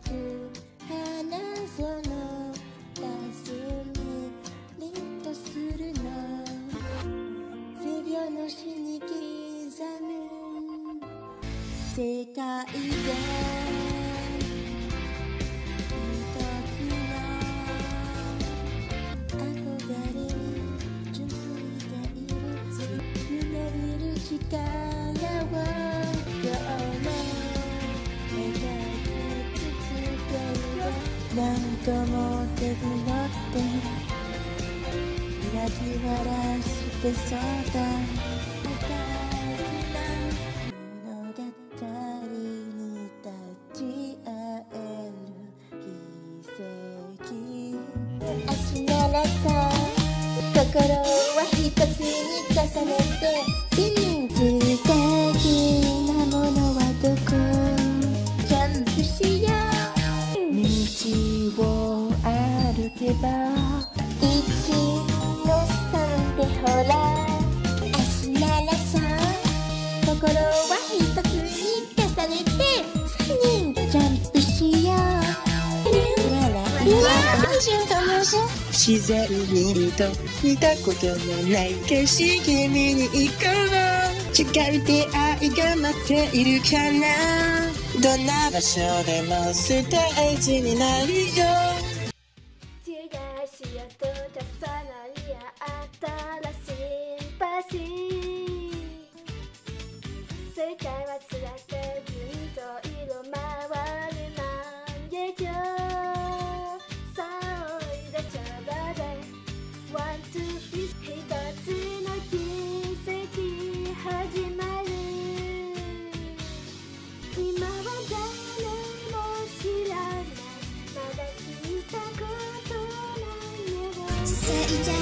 く花園霞りとするの。背拍のしに刻む。世界で一つ何度も手に乗って。抱き笑してそうだ。物語に立ち会える奇跡。足ならさ心は一つに重ねて真実的歩けば一の三でほら足なら。さ心は一つに重ねて三人ジャンプしようラララ自然にいると見たことのない景色見に行こう違う出会いが待っているかなどんな場所でもステージになるよ界はつらくずっと色回るなんげきょさあおいでちゃばでワンツーフィスひとつの奇跡始まる今は誰も知らないまだ聞いたことないよ